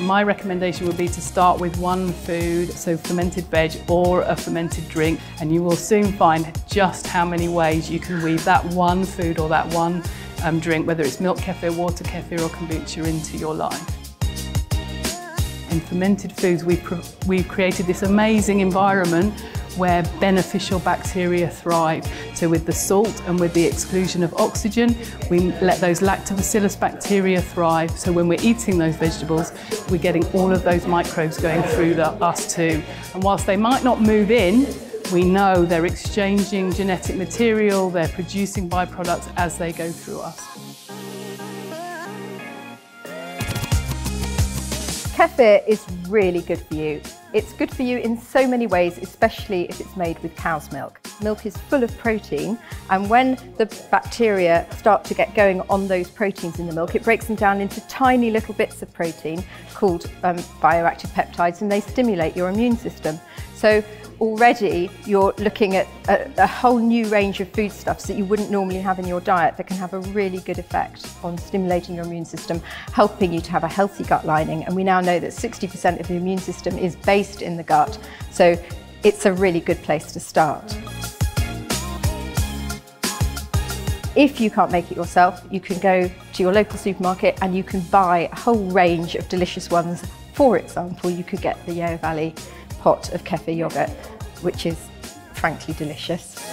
my recommendation would be to start with one food, so fermented veg or a fermented drink, and you will soon find just how many ways you can weave that one food or that one um, drink, whether it's milk kefir, water kefir or kombucha into your life. In fermented foods, we've, we've created this amazing environment where beneficial bacteria thrive. So with the salt and with the exclusion of oxygen, we let those lactobacillus bacteria thrive. So when we're eating those vegetables, we're getting all of those microbes going through the, us too. And whilst they might not move in, we know they're exchanging genetic material, they're producing byproducts as they go through us. Kefir is really good for you. It's good for you in so many ways, especially if it's made with cow's milk. Milk is full of protein and when the bacteria start to get going on those proteins in the milk, it breaks them down into tiny little bits of protein called um, bioactive peptides and they stimulate your immune system. So already you're looking at a, a, whole new range of foodstuffs that you wouldn't normally have in your diet that can have a really good effect on stimulating your immune system, helping you to have a healthy gut lining. And we now know that 60% of the immune system is based in the gut. So it's a really good place to start. If you can't make it yourself, you can go to your local supermarket and you can buy a whole range of delicious ones. For example, you could get the Yeo Valley pot of kefir yoghurt, which is frankly delicious.